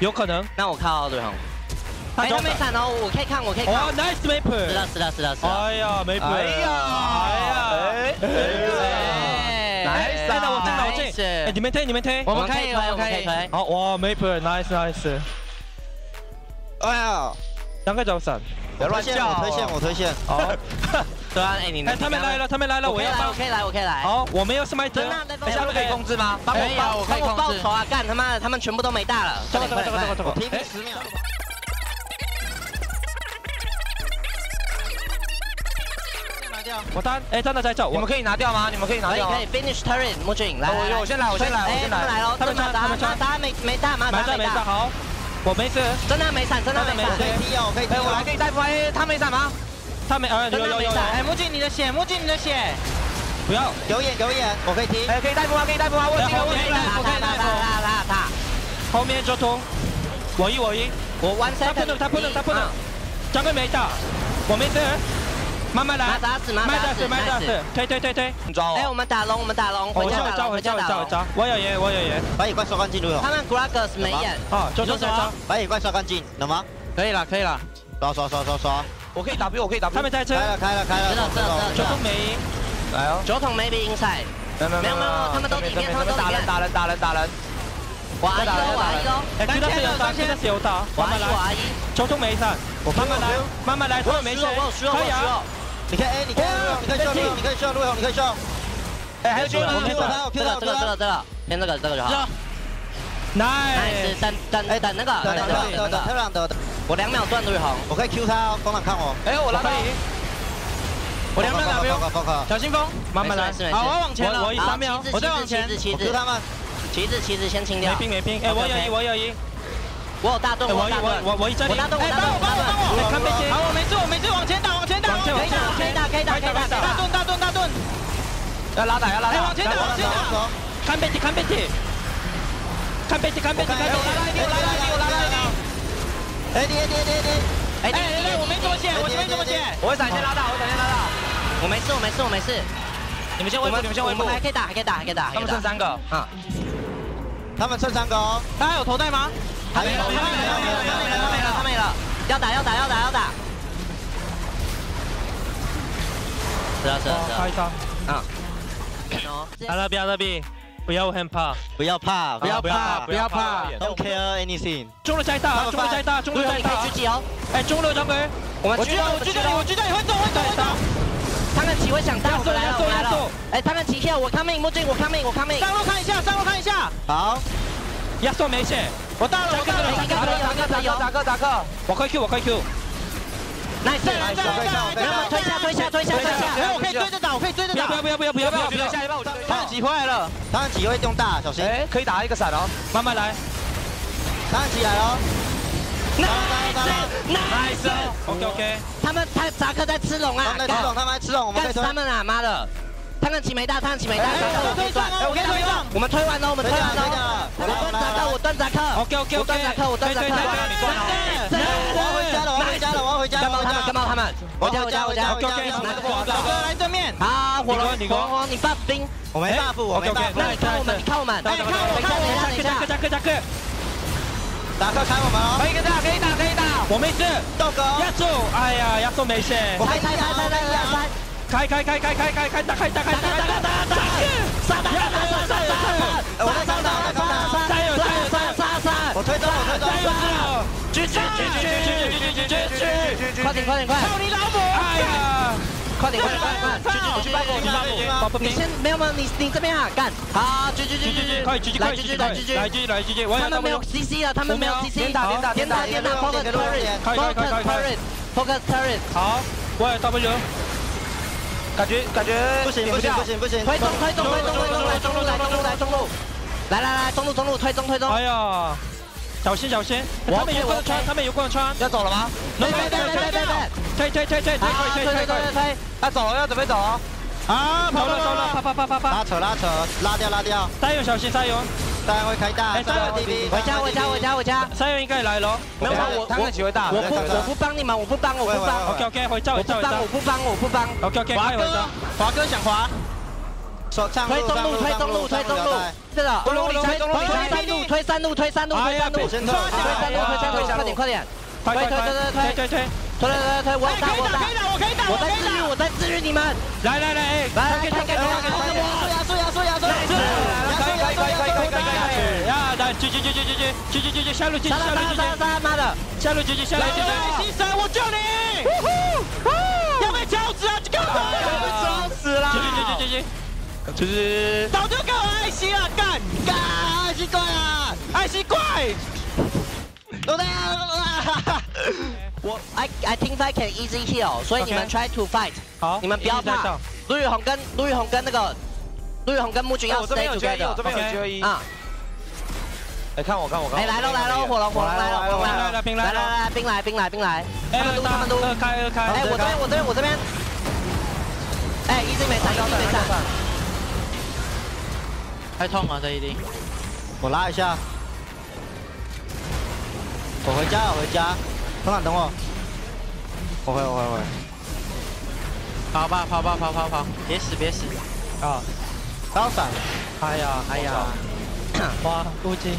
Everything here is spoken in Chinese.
有可能。那我靠对方。他哎，他没闪哦，我可以看，我可以看。哇，nice 是 Maple。的，是的，是的，是的。哎呀，Maple。哎呀，哎呀，哎，来，现在我动脑筋。哎，你们推，你们推。我们可以推，我们可以推。好，哇，Maple，nice nice。哎呀，两个脚闪，不要乱叫。我推线，我推线。好。哎，你哎，他们来了，他们来了，我要帮。我可以来，我可以来。好，我们有什么？等下路可以控制吗？帮我帮我帮我报仇啊！干他妈的，他们全部都没大了。这个这个这个这个这个。停十秒。我单，哎，真的在这，你们可以拿掉吗？你们可以拿掉。可以 finish turret，木俊来。我我先来，我先来，我先来。他们来了，他们穿，他们穿，他没没大吗？没大没大，好，我没事。真的没闪，真的没闪。可以踢哦，可以踢。哎，我来给你带步。哎，他没闪吗？他没，呃，有有有。哎，木镜你的血，木镜你的血。不要，有眼有眼，我可以踢。哎，可以带步吗？可以带步吗？我进了，我进了，我可以带步。打打打。后面就通，我一我一，我 one second。他不能，他不能，他不能。张哥没打，我没事。慢慢来，马打死，马打死，马打死，推推推推，你抓我！哎，我们打龙，我们打龙，我招招招招招，我有眼，我有眼，把野怪刷干净就有。他们 Gragas 没眼，啊，就说招，把野怪刷干净，能吗？可以了，可以了，刷刷刷刷刷，我可以 W，我可以 W。他们在车，开了开了开了，知道知道知道。九筒没，来哦，九筒 maybe inside，没有没有，他们都里面，他们都打人打人打人打人。我阿姨喽，我阿姨喽，哎，知道是有打，知道是有打，我阿姨我阿姨，九筒没上，我慢慢来，慢慢来，他们没血，可以啊。你可以，哎，你可以，你可以秀路，你可以秀路，你可以秀。哎，还有救了，我 Q 他，我 Q 他，这个这个这个，先这个这个就好。Nice，等等哎等那个，等等等等，特朗德，我两秒断绿红，我可以 Q 他哦，风朗看我。哎，我拉可以。我两秒打 W，小心风，慢慢来，好，我往前了，我一三秒，我再往前，旗子，他们，旗子旗子先清掉。没兵没兵，哎，我有一我有一，我有大盾，我我我我一这里，我大盾，我大盾，我大盾，看背景，好，我没事我没事，往前打往前打，可以打可以打可以打可以打，大盾大盾大盾，要拉打要拉打，往前打往前打，看背景看背景，看背景看背景，我拉拉一点我拉拉一点我拉拉一点，哎你你你你，哎哎哎我没怎么写我没怎么写，我会闪现拉大我会闪现拉大，我没事我没事我没事，你们先回复你们先回复，还可以打还可以打还可以打，他们剩三个，啊，他们剩三个哦，大家有头带吗？他没了，他没了，他没了，他没了，他没了，要打，要打，要打，要打。是啊，是啊，是啊。开张。啊。阿拉比，阿拉比，不要害怕，不要怕，不要怕，不要怕，Don't care anything。中路再打，中路再打，中路再打。狙击哦。哎，中路张哥，我们狙到，我狙到你，我狙到你，会走，会走，会走。他们骑会想大，我们来了，我来了。哎，他们骑 Q，我 coming，莫镜，我 coming，我 coming。上路看一下，上路看一下。好。压缩没血，我到了，我到了，扎克，扎克，扎克，扎克，我可以 Q，我可以 Q。nice，推下，推下，推下，推下。哎，我可以追着打，我可以追着打。不要，不要，不要，不要，不要，不要。下一把我他们挤回来了，他们挤会用大，小心。哎，可以打一个闪哦，慢慢来。他们挤来了。nice，nice，OK OK。他们他扎克在吃龙啊，他们在吃龙，他们在吃龙，我们干死他们啊，妈的！他们起没大，他们起没大，我推上，我推上。我们推完了，我们推完了。我断扎克，我断扎克。OK OK OK。我断扎克，我断扎克。我他们。我家，我家，我家。OK OK。小哥来对面。好，火龙，火龙，你霸兵。我没 buff，我没 buff。那你看我们，你看我们。看我，看我。等一下，加克，加克，加克。达克开我们哦。可以打，可以打，可以打。我没事。豆哥。压住，哎呀，压住没事。开开开开开开。开开开开开开开打开打开打开打开打开！杀打杀杀杀杀！我在上打，我在上打！加油加油加油！杀杀！我推中，我推中！狙狙狙狙狙狙狙狙狙！快点快点快！快点快点快点！狙狙狙狙狙！你先没有没有你你这边啊干！好狙狙狙狙狙！快狙狙来狙狙来狙狙来狙来狙狙！他们没有 CC 了，他们没有 CC。点打点打点打点打！Focus turret！Focus turret！Focus turret！好，我有 W。感觉感觉不行不行不行不行，推中推中推中推中来中路来中路来中路，来来来中路中路推中推中。哎呀，小心小心，他们有贯穿，他们有贯穿，要走了吗？对对对对对对，推推推推推推推推推推，要走了要准备走。啊！啊，走了走了，啪啪啪啪啪，拉扯拉扯，拉掉拉掉，三勇小心加油，当然会开大，哎，加油 DB，我家我家我家我家，三勇应该来了，没有我他们机会大，我不我不帮你们，我不帮我不帮，OK OK 回家回家，我不帮我不帮我不帮，OK OK 华哥华哥想滑。推中路，推中路，推中路，是的，中路推中路推三路，推三路，推三路，推三路，推三路，推三路，快点快点，快快快推推推推推推！推推推推，我打我打我可以打，我在治愈，我在治愈你们，来来来，哎，来来开开开开开，压缩压缩压缩压缩，可以可以可以可以可以可以！呀，来，继续继续继续继续继续下路继续杀下路继续杀杀杀，妈的，下路继续下路继续。新神，我救你！要被敲死啊！这个装死啦继续继续继续。就是早就给我爱心了，干干爱心怪啊！爱心怪！都在我 I I think I can easy heal，所以你们 try to fight，好，你们不要怕。陆宇红跟陆宇红跟那个陆宇红跟木君要我这边 stay 有决议，我这边有决议。啊，哎，看我看我看。哎来喽来喽，火龙火龙来了火龙来了，来来来兵来兵来兵来，他们都他们都，二开二开。哎我这边我这边我这边，哎 easy 没闪 ez 没闪，太痛了，这一定。我拉一下，我回家我，回家，等等等我，我回我回我回，跑吧跑吧跑跑跑！别死别死！啊！刀闪，哎呀哎呀！哇，估计